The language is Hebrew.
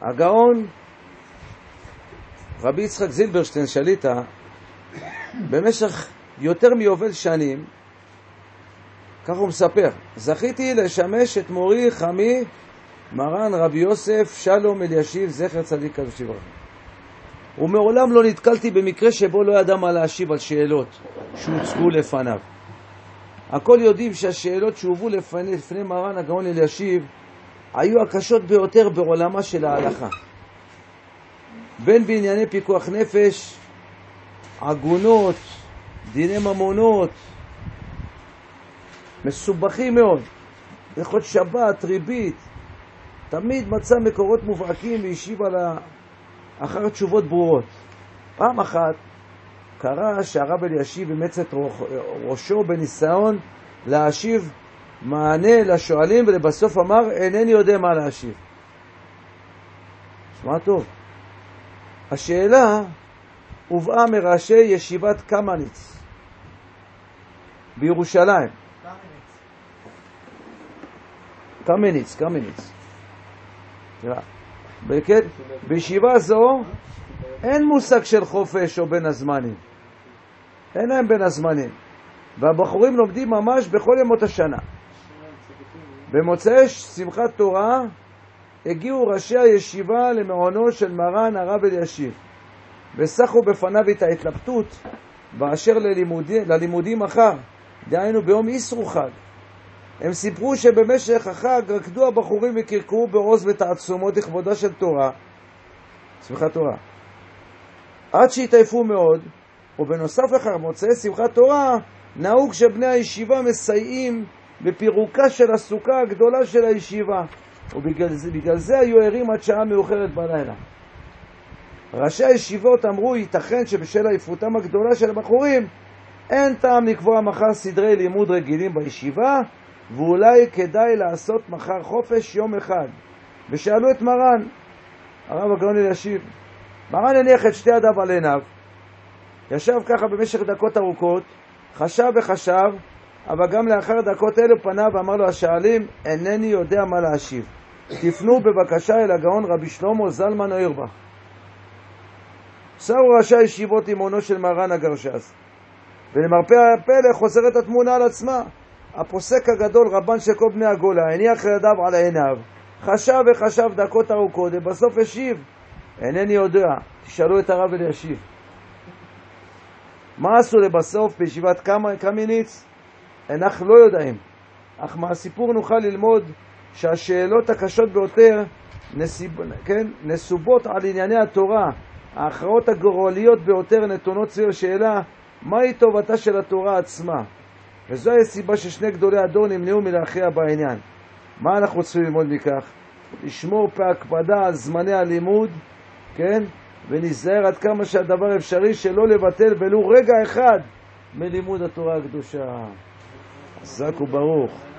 הגאון רבי יצחק זילברשטיין שליטה, במשך יותר מיובל שנים, כך הוא מספר, זכיתי לשמש את מורי חמי מרן רבי יוסף שלום אלישיב, זכר צדיק קדוש לברכה. ומעולם לא נתקלתי במקרה שבו לא ידע מה להשיב על שאלות שהוצגו לפניו. הכל יודעים שהשאלות שהובאו לפני, לפני מרן הגאון אלישיב היו הקשות ביותר בעולמה של ההלכה. בין בענייני פיקוח נפש, עגונות, דיני ממונות, מסובכים מאוד. הלכות שבת, ריבית, תמיד מצא מקורות מובהקים והשיב על ה... אחר תשובות ברורות. פעם אחת קרה שהרב אלישיב אימץ את ראשו בניסיון להשיב מענה לשואלים ולבסוף אמר אינני יודע מה להשיב. שמע טוב. השאלה הובאה מראשי ישיבת קמניץ בירושלים. קמניץ, קמניץ. בישיבה זו אין מושג של חופש או בין הזמנים. אין להם בין הזמנים. והבחורים לומדים ממש בכל ימות השנה. במוצאי שמחת תורה הגיעו ראשי הישיבה למעונו של מרן הרב אלישיב וסחו בפניו את ההתלבטות באשר ללימודי, ללימודים מחר, דהיינו ביום איסרו חג. הם סיפרו שבמשך החג רקדו הבחורים וקרקעו בעוז ותעצומות לכבודה של תורה, שמחת תורה, עד שהתעייפו מאוד, ובנוסף לכך, מוצאי שמחת תורה, נהוג שבני הישיבה מסייעים בפירוקה של הסוכה הגדולה של הישיבה, ובגלל זה, זה היו ערים עד שעה מאוחרת בלילה. ראשי הישיבות אמרו, ייתכן שבשל עייפותם הגדולה של הבחורים, אין טעם לקבוע מחר סדרי לימוד רגילים בישיבה, ואולי כדאי לעשות מחר חופש יום אחד. ושאלו את מרן, הרב הגאון אלישיב, מרן הניח את שתי ידיו על עיניו, ישב ככה במשך דקות ארוכות, חשב וחשב, אבל גם לאחר דקות אלו פנה ואמר לו השאלים, אינני יודע מה להשיב. תפנו בבקשה אל הגאון רבי שלמה זלמן אוירבך. שרו ראשי הישיבות עם עונו של מרן הגרש"ס. ולמרפא הפלא חוזרת התמונה על עצמה. הפוסק הגדול, רבן של כל בני הגולה, הניח ידיו על עיניו, חשב וחשב דקות ארוכות, ובסוף השיב, אינני יודע, תשאלו את הרב אלישיב. מה עשו לבסוף בישיבת קמיניץ? אנחנו לא יודעים, אך מהסיפור נוכל ללמוד שהשאלות הקשות ביותר נסיב, כן, נסובות על ענייני התורה, ההכרעות הגורליות ביותר נתונות סביב השאלה מהי טובתה של התורה עצמה. וזו הסיבה ששני גדולי הדור נמנעו מלהכריע בעניין. מה אנחנו צריכים ללמוד מכך? לשמור בהקפדה על זמני הלימוד, כן? ונזהר עד כמה שהדבר אפשרי שלא לבטל ולו רגע אחד מלימוד התורה הקדושה. חזק וברוך.